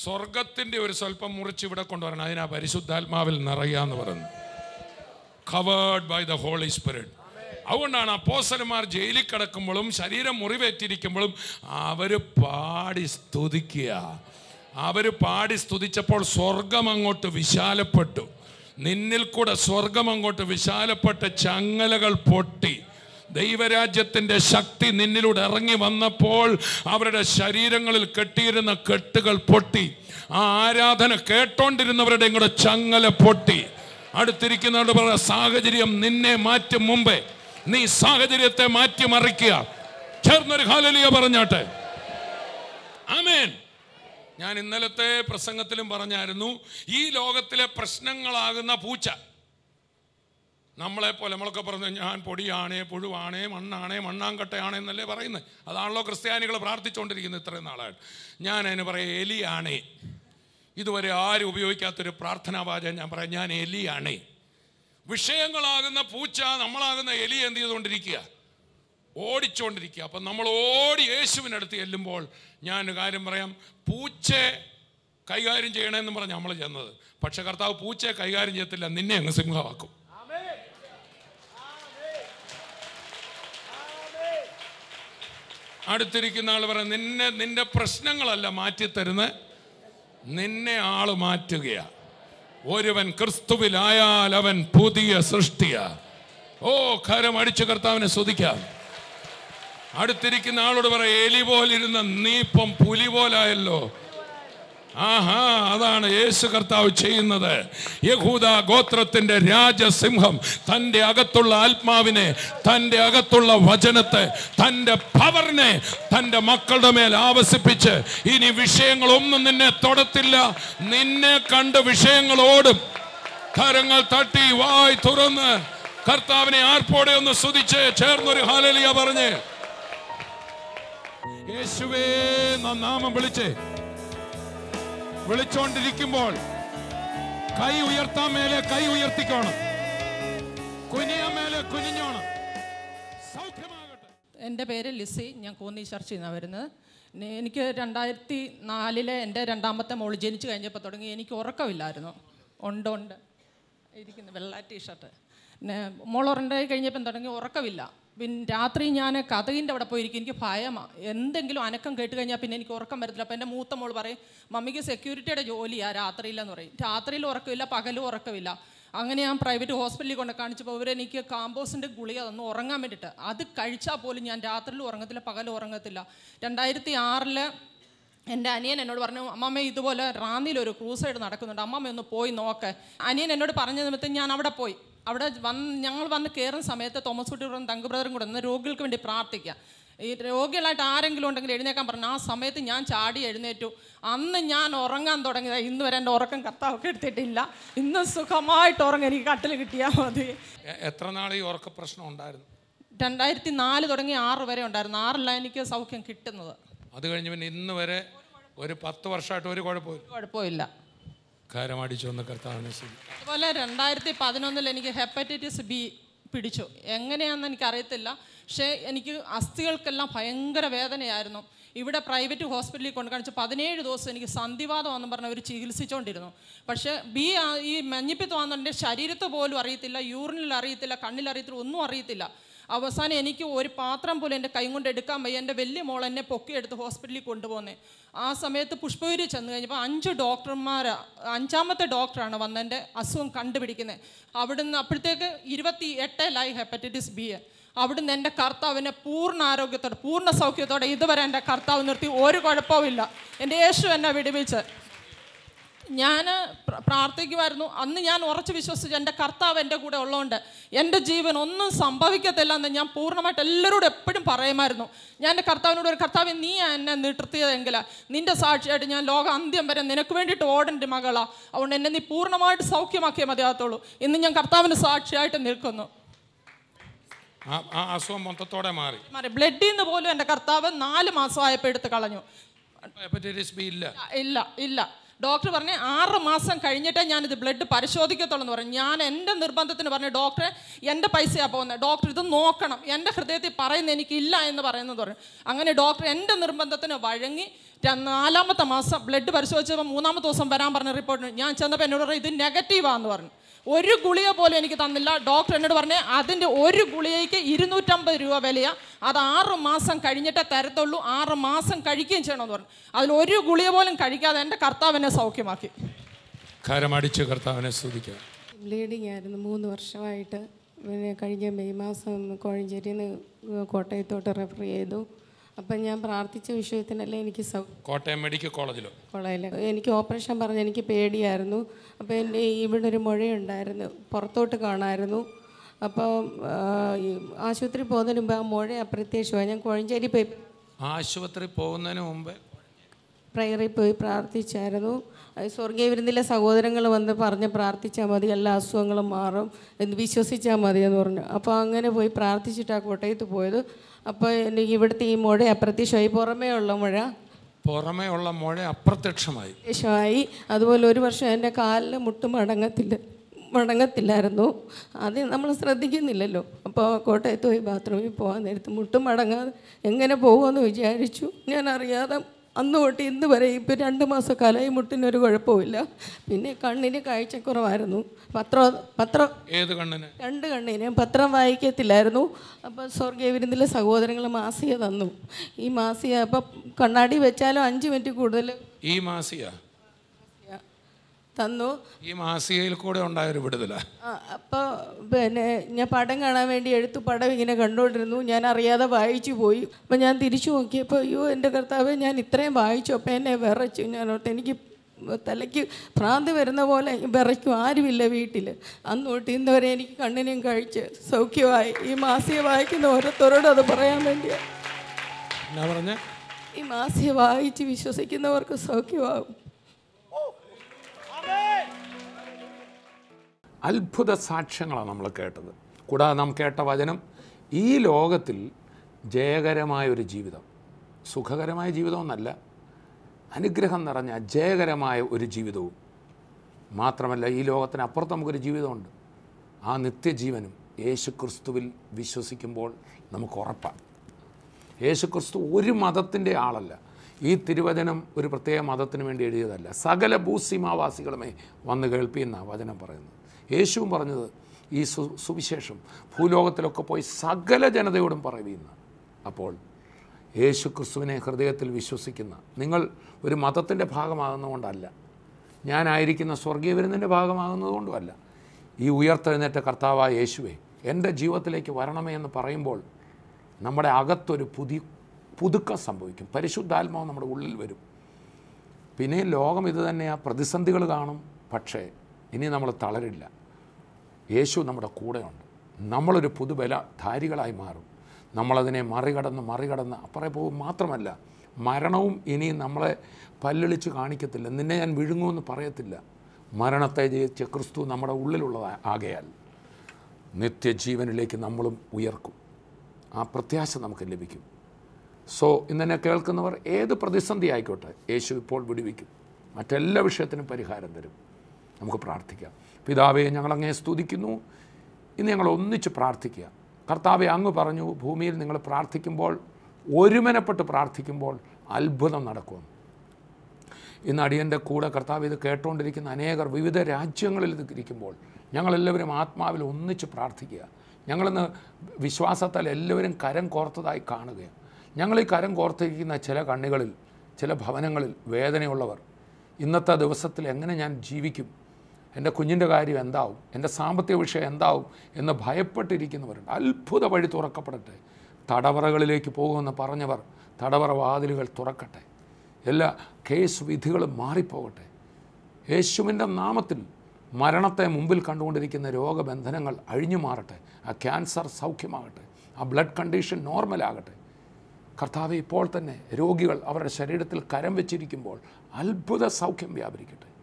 സ്വർഗത്തിന്റെ ഒരു സ്വല്പം മുറിച്ച് ഇവിടെ കൊണ്ടുവരണം. അതിനാ പരിശുദ്ധാത്മാവിൽ നിറയാന്ന് പറഞ്ഞു covered by the holy spirit അതുകൊണ്ടാണ് അപ്പോസലന്മാർ ജയിലിൽ കിടക്കുമ്പോഴും ശരീരം മുറിവേറ്റിരിക്കുമ്പോഴും അവർ പാടി സ്തുതിക്കുക. അവർ പാടി സ്തുതിച്ചപ്പോൾ സ്വർഗം അങ്ങോട്ട് വിശാലപ്പെട്ടു. നിന്നിൽ കൂടെ സ്വർഗം അങ്ങോട്ട് വിശാലപ്പെട്ട ചങ്ങലകൾ പൊട്ടി. ദൈവരാജ്യത്തിന്റെ ശക്തി നിന്നിലൂടെ ഇറങ്ങി വന്നപ്പോൾ അവരുടെ ശരീരങ്ങളിൽ കെട്ടിയിരുന്ന കെട്ടുകൾ പൊട്ടി. ആ ആരാധന കേട്ടോണ്ടിരുന്നവരുടെ കൂടെ ചങ്ങല പൊട്ടി. അടുത്തിരിക്കുന്നവരുടെ സാഹചര്യം നിന്നെ മാറ്റും മുമ്പേ. നീ സാഹചര്യത്തെ മാറ്റിമറിക്കുക. ചേർന്നൊരു ഹാലലിയ പറഞ്ഞാട്ടെ. ആമേൻ. ഞാൻ ഇന്നലത്തെ പ്രസംഗത്തിലും പറഞ്ഞായിരുന്നു ഈ ലോകത്തിലെ പ്രശ്നങ്ങളാകുന്ന പൂച്ച. നമ്മളെ പോലെ നമ്മളൊക്കെ പറഞ്ഞു ഞാൻ പൊടിയാണേ പുഴുവാണേ മണ്ണാണേ മണ്ണാങ്കട്ടയാണേ എന്നല്ലേ പറയുന്നത്. അതാണല്ലോ ക്രിസ്ത്യാനികൾ പ്രാർത്ഥിച്ചുകൊണ്ടിരിക്കുന്നത് ഇത്രയും നാളായിട്ട്. ഞാൻ അതിന് പറയാം എലിയാണേ. ഇതുവരെ ആരും ഉപയോഗിക്കാത്തൊരു പ്രാർത്ഥനാവാചകം ഞാൻ പറയാം ഞാൻ എലിയാണേ. വിഷയങ്ങളാകുന്ന പൂച്ച നമ്മളാകുന്ന എലി എന്ത് ചെയ്തുകൊണ്ടിരിക്കുക? ഓടിച്ചുകൊണ്ടിരിക്കുക അപ്പം നമ്മൾ ഓടി യേശുവിനടുത്ത് ചെല്ലുമ്പോൾ ഞാൻ കാര്യം പറയാം. പൂച്ച കൈകാര്യം ചെയ്യണമെന്ന് പറഞ്ഞ് നമ്മൾ ചെന്നത്. പക്ഷെ കർത്താവ് പൂച്ച കൈകാര്യം ചെയ്യത്തില്ല. നിന്നെ അങ്ങ് സിംഹമാക്കും. അടുത്തിരിക്കുന്ന ആൾ പറയാം നിന്നെ നിന്റെ പ്രശ്നങ്ങളല്ല മാറ്റിത്തരുന്ന നിന്നെ ആൾ മാറ്റുകയാ. ഒരുവൻ ക്രിസ്തുവിലായാൽ അവൻ പുതിയ സൃഷ്ടിയ. ഓ കരം അടിച്ചു കർത്താവിനെ സ്തുതിക്കാം അടുത്തിരിക്കുന്ന ആളോട് പറയാം എലി പോലിരുന്ന നീപ്പം പുലി പോലായല്ലോ. ആഹാ അതാണ് യേശു കർത്താവ് ചെയ്യുന്നത്. യഹൂദ ഗോത്രത്തിന്റെ രാജസിംഹം തന്റെ അകത്തുള്ള ആത്മാവിനെ തന്റെ അകത്തുള്ള വചനത്തെ തന്റെ പവറിനെ തന്റെ മക്കളുടെ മേൽ ആവസിപ്പിച്ച് ഇനി വിഷയങ്ങളൊന്നും നിന്നെ തൊടത്തില്ല. നിന്നെ കണ്ട് വിഷയങ്ങളോടും കരങ്ങൾ തട്ടി വായ് തുറന്ന് കർത്താവിനെ ആർപ്പോടെ ഒന്ന് സ്തുതിച്ച് ചേർന്നൊരു ഹാലലിയ പറഞ്ഞ്. യേശുവേ നാമം വിളിച്ചേ വിളിച്ചോണ്ടിരിക്കുമ്പോൾ കൈ ഉയർത്താൻ മേലെ കൈ ഉയർത്തിക്കോണം. കുനിയാൻ മേലെ കുനിഞ്ഞോണം. എന്റെ പേര് ലിസി ഞാൻ കോന്നി ചർച്ചയിൽ നിന്നാണ് വരുന്നത് എനിക്ക് രണ്ടായിരത്തി നാലിലെ എന്റെ രണ്ടാമത്തെ മോൾ ജനിച്ചു കഴിഞ്ഞപ്പോൾ തുടങ്ങി. എനിക്ക് ഉറക്കമില്ലായിരുന്നു. ഉണ്ട് ഉണ്ട്. ഇരിക്കുന്നു വെള്ള ടീഷർട്ട്. മോൾ ഉറണ്ടായി കഴിഞ്ഞപ്പം തുടങ്ങി ഉറക്കമില്ല. പിന്നെ രാത്രി ഞാൻ കഥകിന്റെ അവിടെ പോയിരിക്കും. എനിക്ക് ഭയമാണ് എന്തെങ്കിലും അനക്കം കേട്ട് കഴിഞ്ഞാൽ പിന്നെ എനിക്ക് ഉറക്കം വരത്തില്ല. അപ്പോൾ എന്റെ മൂത്ത മോൾ പറയും മമ്മിക്ക് സെക്യൂരിറ്റിയുടെ ജോലിയാണ് രാത്രിയില്ലെന്ന് പറയും. രാത്രിയിൽ ഉറക്കമില്ല പകലും ഉറക്കമില്ല. അങ്ങനെ ഞാൻ പ്രൈവറ്റ് ഹോസ്പിറ്റലിൽ കൊണ്ട് കാണിച്ചപ്പോൾ അവരെനിക്ക് കാമ്പോസിന്റെ ഗുളിക തന്നു ഉറങ്ങാൻ വേണ്ടിയിട്ട് അത് കഴിച്ചാൽ പോലും ഞാൻ രാത്രിയിൽ ഉറങ്ങത്തില്ല പകലും ഉറങ്ങത്തില്ല. രണ്ടായിരത്തി ആറിൽ എന്റെ അനിയൻ എന്നോട് പറഞ്ഞു അമ്മമ്മ ഇതുപോലെ റാന്നിയിൽ ഒരു ക്രൂസൈഡ് നടക്കുന്നുണ്ട്. അമ്മമ്മ ഒന്ന് പോയി നോക്ക്. അനിയൻ എന്നോട് പറഞ്ഞ നിമിത്തം ഞാൻ അവിടെ പോയി. അവിടെ വന്ന് ഞങ്ങൾ വന്ന് കയറുന്ന സമയത്ത് തോമസ് കുട്ടിയോടും തങ്കു ബ്രദറും കൂടെ ഒന്ന് രോഗികൾക്ക് വേണ്ടി പ്രാർത്ഥിക്കുക. ഈ രോഗികളായിട്ട് ആരെങ്കിലും ഉണ്ടെങ്കിൽ എഴുന്നേക്കാൻ പറഞ്ഞു ആ സമയത്ത് ഞാൻ ചാടി എഴുന്നേറ്റു. അന്ന് ഞാൻ ഉറങ്ങാൻ തുടങ്ങിയത്. ഇന്ന് വരെ എന്റെ ഉറക്കം കത്താവൊക്കെ എടുത്തിട്ടില്ല. ഇന്ന് സുഖമായിട്ട് ഉറങ്ങി എനിക്ക് കട്ടിൽ കിട്ടിയാൽ മതി. എത്ര നാൾ ഈ ഉറക്ക പ്രശ്നം ഉണ്ടായിരുന്നു? രണ്ടായിരത്തി നാല് തുടങ്ങി ആറ് വരെ ഉണ്ടായിരുന്നു. ആറിലാണ് എനിക്ക് സൗഖ്യം കിട്ടുന്നത്. അത് കഴിഞ്ഞ് പിന്നെ ഇന്ന് വരെ ഒരു പത്ത് വർഷമായിട്ട് ഒരു കുഴപ്പമില്ല. കുഴപ്പമില്ല. കാരമടിച്ചു കർത്താവിനെ. അതുപോലെ രണ്ടായിരത്തി പതിനൊന്നിൽ എനിക്ക് ഹെപ്പറ്റൈറ്റിസ് ബി പിടിച്ചു. എങ്ങനെയാണെന്ന് എനിക്കറിയത്തില്ല. പക്ഷേ എനിക്ക് അസ്ഥികൾക്കെല്ലാം ഭയങ്കര വേദനയായിരുന്നു. ഇവിടെ പ്രൈവറ്റ് ഹോസ്പിറ്റലിൽ കൊണ്ട് കാണിച്ച് പതിനേഴ് ദിവസം എനിക്ക് സന്ധിവാദം എന്ന് പറഞ്ഞ് അവർ ചികിത്സിച്ചുകൊണ്ടിരുന്നു പക്ഷേ ബി ഈ മഞ്ഞപ്പിത്തം ശരീരത്തെ എന്റെ ശരീരത്ത് പോലും അറിയത്തില്ല യൂറിനിൽ അറിയത്തില്ല കണ്ണിൽ അറിയത്തില്ല ഒന്നും അറിയത്തില്ല. അവസാനം എനിക്ക് ഒരു പാത്രം പോലും എന്റെ കൈ കൊണ്ട് എടുക്കാൻ വയ്യ. എന്റെ വലിയ മോൾ എന്നെ പൊക്കിയെടുത്ത് ഹോസ്പിറ്റലിൽ കൊണ്ടുപോകുന്നത് ആ സമയത്ത് പുഷ്പഗിരി ചെന്ന് കഴിഞ്ഞപ്പോൾ അഞ്ച് ഡോക്ടർമാർ അഞ്ചാമത്തെ ഡോക്ടറാണ് വന്നതിന്റെ അസുഖം കണ്ടുപിടിക്കുന്നത് അവിടുന്ന് അപ്പോഴത്തേക്ക് ഇരുപത്തി എട്ടിലായി ഹെപ്പറ്റൈറ്റിസ് ബി. അവിടുന്ന് എന്റെ കർത്താവിനെ പൂർണ ആരോഗ്യത്തോടെ പൂർണ സൗഖ്യത്തോടെ ഇതുവരെ എന്റെ കർത്താവ് നിർത്തി. ഒരു കുഴപ്പവും ഇല്ല എന്റെ യേശു എന്നെ വിടുവിച്ച്. ഞാൻ പ്ര- പ്രാർത്ഥിക്കുമായിരുന്നു അന്ന് ഞാൻ ഉറച്ച് വിശ്വസിച്ചു എന്റെ കർത്താവ് എന്റെ കൂടെ ഉള്ളതുകൊണ്ട് എന്റെ ജീവൻ ഒന്നും സംഭവിക്കത്തില്ല എന്ന് ഞാൻ പൂർണമായിട്ട് എല്ലാവരോടും എപ്പോഴും പറയുമായിരുന്നു. ഞാൻ എന്റെ കർത്താവിനോട് ഒരു കർത്താവ് നീ എന്നെ നിർത്തിയതെങ്കിൽ നിന്റെ സാക്ഷിയായിട്ട് ഞാൻ ലോക അന്ത്യം വരെ നിനക്ക് വേണ്ടിയിട്ട് ഓടേണ്ട മകളാ. അതുകൊണ്ട് എന്നെ നീ പൂർണമായിട്ട് സൗഖ്യമാക്കിയേ മതിയാകത്തുള്ളൂ. ഇന്ന് ഞാൻ കർത്താവിന് സാക്ഷിയായിട്ട് നിൽക്കുന്നു. ആ അസുഖം മൊത്തത്തോടെ മാറി. മാറി. ബ്ലഡിൽ നിന്ന് പോലും എന്റെ കർത്താവ് നാല് മാസമായപ്പോൾ എടുത്ത് കളഞ്ഞു. ഇല്ല. ഇല്ല ഇല്ല. ഡോക്ടർ പറഞ്ഞ് ആറ് മാസം കഴിഞ്ഞിട്ടേ ഞാനിത് ബ്ലഡ് പരിശോധിക്കത്തുള്ളൂ എന്ന് പറഞ്ഞു. ഞാൻ എന്റെ നിർബന്ധത്തിന് പറഞ്ഞു ഡോക്ടറെ എന്റെ പൈസയാണ് പോകുന്നത് ഡോക്ടർ ഇത് നോക്കണം. എന്റെ ഹൃദയത്തിൽ പറയുന്നത് എനിക്കില്ല എന്ന് പറയുന്നത് പറഞ്ഞു. അങ്ങനെ ഡോക്ടർ എന്റെ നിർബന്ധത്തിന് വഴങ്ങി നാലാമത്തെ മാസം ബ്ലഡ് പരിശോധിച്ചപ്പോൾ മൂന്നാമത്തെ ദിവസം വരാൻ പറഞ്ഞ റിപ്പോർട്ടിന് ഞാൻ ചെന്നപ്പോൾ എന്നോട് പറഞ്ഞു ഇത് നെഗറ്റീവാന്ന് പറഞ്ഞു. ഒരു ഗുളിക പോലും എനിക്ക് തന്നില്ല. ഡോക്ടർ എന്നോട് പറഞ്ഞ് അതിന്റെ ഒരു ഗുളികയ്ക്ക് ഇരുന്നൂറ്റമ്പത് രൂപ വിലയാ. അത് ആറ് മാസം കഴിഞ്ഞിട്ടേ തരത്തുള്ളൂ. ആറ് മാസം കഴിക്കുകയും ചെയ്യണമെന്ന് പറഞ്ഞു. അതിൽ ഒരു ഗുളിക പോലും കഴിക്കാതെ എന്റെ കർത്താവിനെ സൗഖ്യമാക്കി. കരമടിച്ച് കർത്താവിനെ സ്തുതിക്കാം. ബ്ലീഡിങ് ആയിരുന്നു മൂന്ന് വർഷമായിട്ട്. പിന്നെ കഴിഞ്ഞ മെയ് മാസം കോഴഞ്ചേരിയിൽ നിന്ന് കോട്ടയത്തോട്ട് റെഫർ ചെയ്തു. അപ്പം ഞാൻ പ്രാർത്ഥിച്ച വിഷയത്തിനല്ലേ എനിക്ക് കോട്ടയം മെഡിക്കൽ കോളേജിലോ? കോളേജിലോ. എനിക്ക് ഓപ്പറേഷൻ പറഞ്ഞ് എനിക്ക് പേടിയായിരുന്നു. അപ്പോൾ എന്റെ ഇവിടെ ഒരു മുഴയുണ്ടായിരുന്നു. പുറത്തോട്ട് കാണായിരുന്നു. അപ്പോൾ ആശുപത്രി പോകുന്നതിന് മുമ്പ് ആ മുഴ അപ്രത്യക്ഷമായി. ഞാൻ കോഴഞ്ചേരി പോയി ആശുപത്രി പോകുന്നതിന് മുമ്പ് പ്രയറിൽ പോയി പ്രാർത്ഥിച്ചായിരുന്നു. സ്വർഗീയ വിരുന്നിലെ സഹോദരങ്ങൾ വന്ന് പറഞ്ഞ് പ്രാർത്ഥിച്ചാൽ മതി. എല്ലാ അസുഖങ്ങളും മാറും എന്ന് വിശ്വസിച്ചാൽ മതി എന്ന് പറഞ്ഞു. അപ്പോൾ അങ്ങനെ പോയി പ്രാർത്ഥിച്ചിട്ടാണ് കോട്ടയത്ത് പോയത്. അപ്പോൾ എനിക്ക് ഇവിടുത്തെ ഈ മുഴ അപ്രത്യക്ഷമായി. പുറമേ ഉള്ള മുഴ? പുറമേ ഉള്ള മുഴ അപ്രത്യക്ഷമായി. ശേഷമായി അതുപോലെ ഒരു വർഷം എന്റെ കാലിൽ മുട്ട് മടങ്ങത്തില്ല മടങ്ങത്തില്ലായിരുന്നു. അത് നമ്മൾ ശ്രദ്ധിക്കുന്നില്ലല്ലോ. അപ്പോൾ കോട്ടയത്ത് പോയി ബാത്റൂമിൽ പോകാൻ നേരത്ത് മുട്ടും മടങ്ങാതെ എങ്ങനെ പോകുമെന്ന് വിചാരിച്ചു. ഞാൻ അറിയാതെ അന്ന് തൊട്ട് ഇന്ന് വരെ ഇപ്പോൾ രണ്ട് മാസക്കാലമായി മുട്ടിനൊരു കുഴപ്പമില്ല പിന്നെ കണ്ണിന് കാഴ്ചക്കുറവായിരുന്നു. പത്രം പത്രം ഏത് കണ്ണിന്? രണ്ട് കണ്ണിന്. പത്രം വായിക്കത്തില്ലായിരുന്നു. അപ്പോൾ സ്വർഗീയ വിരുന്നിലെ സഹോദരങ്ങൾ മാസിക തന്നു. ഈ മാസിക അപ്പോൾ കണ്ണാടി വെച്ചാലും അഞ്ച് മിനിറ്റ് കൂടുതൽ ഈ മാസിക? തന്നു. ഈ മാസികയിൽ കൂടെ ഉണ്ടായ ഒരു വിടുതല. അപ്പോൾ പിന്നെ ഞാൻ പടം കാണാൻ വേണ്ടി എഴുത്തു പടം ഇങ്ങനെ കണ്ടുകൊണ്ടിരുന്നു. ഞാൻ അറിയാതെ വായിച്ചു പോയി. അപ്പം ഞാൻ തിരിച്ചു നോക്കിയപ്പോൾ അയ്യോ എന്റെ കർത്താവ് ഞാൻ ഇത്രയും വായിച്ചു. അപ്പം എന്നെ വിറച്ചു. ഞാൻ എനിക്ക് തലയ്ക്ക് ഭ്രാന്ത് വരുന്ന പോലെ വിറയ്ക്കും. ആരുമില്ല വീട്ടിൽ അന്ന് തൊട്ട് ഇന്ന് വരെ എനിക്ക് കണ്ണിനെയും കഴിച്ച് സൗഖ്യമായി. ഈ മാസിക വായിക്കുന്ന ഓരോരുത്തരോടും അത് പറയാൻ വേണ്ടിയാണ് ഈ മാസിക വായിച്ച് വിശ്വസിക്കുന്നവർക്ക് സൗഖ്യമാകും അത്ഭുത സാക്ഷ്യങ്ങളാണ് നമ്മൾ കേട്ടത്. കൂടാതെ നാം കേട്ട വചനം ഈ ലോകത്തിൽ ജയകരമായ ഒരു ജീവിതം. സുഖകരമായ ജീവിതമൊന്നല്ല അനുഗ്രഹം നിറഞ്ഞ ജയകരമായ ഒരു ജീവിതവും. മാത്രമല്ല ഈ ലോകത്തിന് അപ്പുറത്ത് നമുക്കൊരു ജീവിതമുണ്ട്. ആ നിത്യജീവനും യേശു ക്രിസ്തുവിൽ വിശ്വസിക്കുമ്പോൾ നമുക്ക് ഉറപ്പാണ്. യേശു ക്രിസ്തു ഒരു മതത്തിന്റെ ആളല്ല. ഈ തിരുവചനം ഒരു പ്രത്യേക മതത്തിന് വേണ്ടി എഴുതിയതല്ല. സകല ഭൂസീമാവാസികളുമേ വന്ന് കേൾപ്പിയെന്നാണ് വചനം പറയുന്നത്. യേശുവും പറഞ്ഞത് ഈ സു സുവിശേഷം ഭൂലോകത്തിലൊക്കെ പോയി സകല ജനതയോടും പറയുന്ന അപ്പോൾ യേശു ക്രിസ്തുവിനെ ഹൃദയത്തിൽ വിശ്വസിക്കുന്ന നിങ്ങൾ ഒരു മതത്തിന്റെ ഭാഗമാകുന്നതുകൊണ്ടല്ല ഞാനായിരിക്കുന്ന സ്വർഗീയ വിരുന്നിന്റെ ഭാഗമാകുന്നതുകൊണ്ടുമല്ല ഈ ഉയർത്തെഴുന്നേറ്റ കർത്താവായ യേശുവെ എന്റെ ജീവിതത്തിലേക്ക് വരണമേ എന്ന് പറയുമ്പോൾ നമ്മുടെ അകത്തൊരു പുതിയ പുതുക്കം സംഭവിക്കും. പരിശുദ്ധാത്മാവ് നമ്മുടെ ഉള്ളിൽ വരും. പിന്നെ ലോകം ഇത് തന്നെയാണ് പ്രതിസന്ധികൾ കാണും. പക്ഷേ ഇനി നമ്മൾ തളരില്ല. യേശു നമ്മുടെ കൂടെയുണ്ട്. നമ്മളൊരു പുതുബലധാരികളായി മാറും. നമ്മളതിനെ മറികടന്ന് മറികടന്ന് അപ്പുറേ പോകും മാത്രമല്ല മരണവും ഇനി നമ്മളെ പല്ലൊളിച്ച് കാണിക്കത്തില്ല. നിന്നെ ഞാൻ വിഴുങ്ങുമെന്ന് പറയത്തില്ല. മരണത്തെ ജയിച്ച ക്രിസ്തു നമ്മുടെ ഉള്ളിലുള്ളത് ആകയാൽ. നിത്യജീവനിലേക്ക് നമ്മളും ഉയർക്കും. ആ പ്രത്യാശ നമുക്ക് ലഭിക്കും. സോ ഇന്നെ കേൾക്കുന്നവർ ഏത് പ്രതിസന്ധി ആയിക്കോട്ടെ യേശു ഇപ്പോൾ വിടുവിക്കും. മറ്റെല്ലാ വിഷയത്തിനും പരിഹാരം തരും. നമുക്ക് പ്രാർത്ഥിക്കാം. പിതാവെ ഞങ്ങളങ്ങേ സ്തുതിക്കുന്നു. ഇന്ന് ഞങ്ങൾ ഒന്നിച്ച് പ്രാർത്ഥിക്കുക. കർത്താവെ അങ്ങ് പറഞ്ഞു ഭൂമിയിൽ നിങ്ങൾ പ്രാർത്ഥിക്കുമ്പോൾ ഒരുമനപ്പെട്ട് പ്രാർത്ഥിക്കുമ്പോൾ അത്ഭുതം നടക്കും. ഇന്ന് അടിയന്റെ കൂടെ കർത്താവ് ഇത് കേട്ടുകൊണ്ടിരിക്കുന്ന അനേകർ വിവിധ രാജ്യങ്ങളിൽ ഇത് ഇരിക്കുമ്പോൾ ഞങ്ങളെല്ലാവരും ആത്മാവിൽ ഒന്നിച്ച് പ്രാർത്ഥിക്കുക. ഞങ്ങളിന്ന് വിശ്വാസത്താൽ എല്ലാവരും കരം കോർത്തതായി കാണുക. ഞങ്ങൾ ഈ കരം കോർത്തിരിക്കുന്ന ചില കണ്ണികളിൽ ചില ഭവനങ്ങളിൽ വേദനയുള്ളവർ ഇന്നത്തെ ദിവസത്തിൽ എങ്ങനെ ഞാൻ ജീവിക്കും? എന്റെ കുഞ്ഞിന്റെ കാര്യം എന്താവും? എന്റെ സാമ്പത്തിക വിഷയം എന്താവും? എന്ന് ഭയപ്പെട്ടിരിക്കുന്നവരുണ്ട്. അത്ഭുത വഴി തുറക്കപ്പെടട്ടെ. തടവറകളിലേക്ക് പോകുമെന്ന് പറഞ്ഞവർ തടവറ വാതിലുകൾ തുറക്കട്ടെ. എല്ലാ കേസ് വിധികളും മാറിപ്പോകട്ടെ. യേശുവിന്റെ നാമത്തിൽ മരണത്തെ മുമ്പിൽ കണ്ടുകൊണ്ടിരിക്കുന്ന രോഗബന്ധനങ്ങൾ അഴിഞ്ഞു മാറട്ടെ. ആ ക്യാൻസർ സൗഖ്യമാകട്ടെ. ആ ബ്ലഡ് കണ്ടീഷൻ നോർമലാകട്ടെ. കർത്താവ് ഇപ്പോൾ തന്നെ രോഗികൾ അവരുടെ ശരീരത്തിൽ കരം വെച്ചിരിക്കുമ്പോൾ അത്ഭുത സൗഖ്യം വ്യാപരിക്കട്ടെ.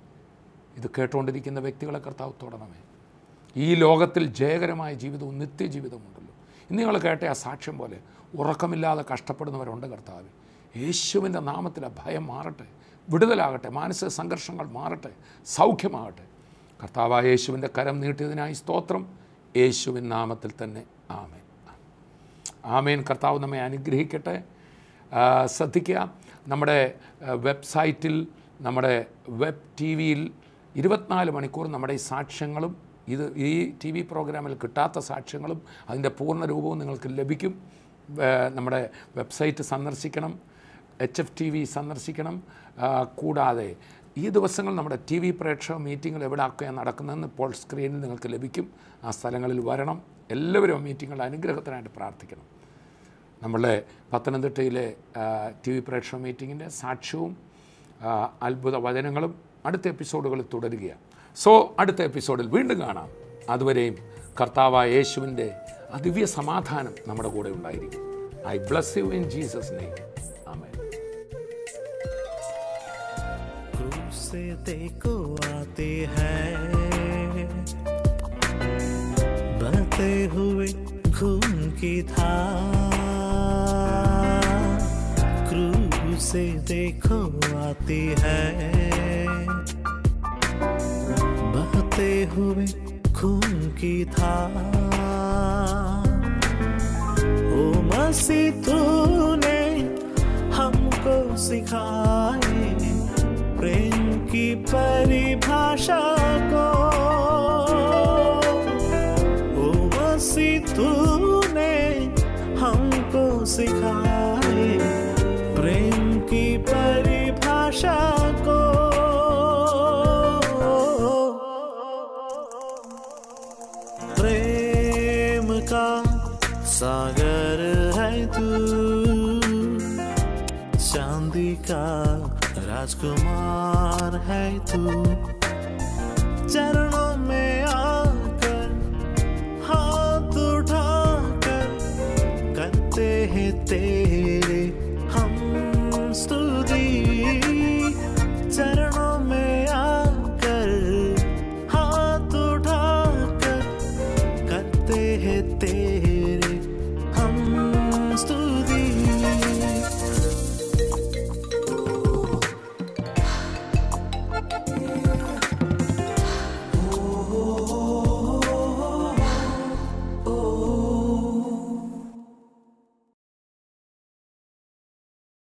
ഇത് കേട്ടുകൊണ്ടിരിക്കുന്ന വ്യക്തികളെ കർത്താവ് തൊടണമേ. ഈ ലോകത്തിൽ ജയകരമായ ജീവിതവും നിത്യജീവിതമുണ്ടല്ലോ ഇന്ന് നിങ്ങൾ കേട്ട ആ സാക്ഷ്യം പോലെ ഉറക്കമില്ലാതെ കഷ്ടപ്പെടുന്നവരുണ്ട് കർത്താവ്. യേശുവിന്റെ നാമത്തിൽ ഭയം മാറട്ടെ വിടുതലാകട്ടെ മാനസിക സംഘർഷങ്ങൾ മാറട്ടെ സൗഖ്യമാകട്ടെ. കർത്താവായ യേശുവിന്റെ കരം നീട്ടിയതിനായി സ്തോത്രം. യേശുവിൻ നാമത്തിൽ തന്നെ ആമേൻ. ആമേൻ. കർത്താവ് നമ്മെ അനുഗ്രഹിക്കട്ടെ. ശ്രദ്ധിക്കുക. നമ്മുടെ വെബ്സൈറ്റിൽ നമ്മുടെ വെബ് ടി വിയിൽ ഇരുപത്തിനാല് മണിക്കൂർ നമ്മുടെ ഈ സാക്ഷ്യങ്ങളും ഇത് ഈ ടി വി പ്രോഗ്രാമിൽ കിട്ടാത്ത സാക്ഷ്യങ്ങളും അതിന്റെ പൂർണ രൂപവും നിങ്ങൾക്ക് ലഭിക്കും. നമ്മുടെ വെബ്സൈറ്റ് സന്ദർശിക്കണം എച്ച് എഫ് ടി വി സന്ദർശിക്കണം. കൂടാതെ ഈ ദിവസങ്ങൾ നമ്മുടെ ടി വി പ്രേക്ഷക മീറ്റിങ്ങുകൾ എവിടെയൊക്കെയാണ് നടക്കുന്നതെന്ന് ഇപ്പോൾ സ്ക്രീനിൽ നിങ്ങൾക്ക് ലഭിക്കും. ആ സ്ഥലങ്ങളിൽ വരണം. എല്ലാവരും മീറ്റിങ്ങുകളുടെ അനുഗ്രഹത്തിനായിട്ട് പ്രാർത്ഥിക്കണം. നമ്മളുടെ പത്തനംതിട്ടയിലെ ടി വി പ്രേക്ഷക മീറ്റിങ്ങിന്റെ സാക്ഷ്യവും അത്ഭുത വചനങ്ങളും അടുത്ത എപ്പിസോഡുകളിൽ തുടരുകയാണ് സോ അടുത്ത എപ്പിസോഡിൽ വീണ്ടും കാണാം അതുവരെയും കർത്താവായ യേശുവിൻ്റെ അതിവ്യ സമാധാനം നമ്മുടെ കൂടെ ഉണ്ടായിരിക്കും I bless you in Jesus name amen क्रूस से देखो आते हैं बहते हुए खून की धार क्रूस से देखो आती है बहते हुए खून की था ओ मसी तूने हमको सिखाए प्रेम की परिभाषा को प्रेम का सागर है तू। चांदी का राजकुमार है तू। चरणों में आकर हाथ उठाकर करते हैं तेरे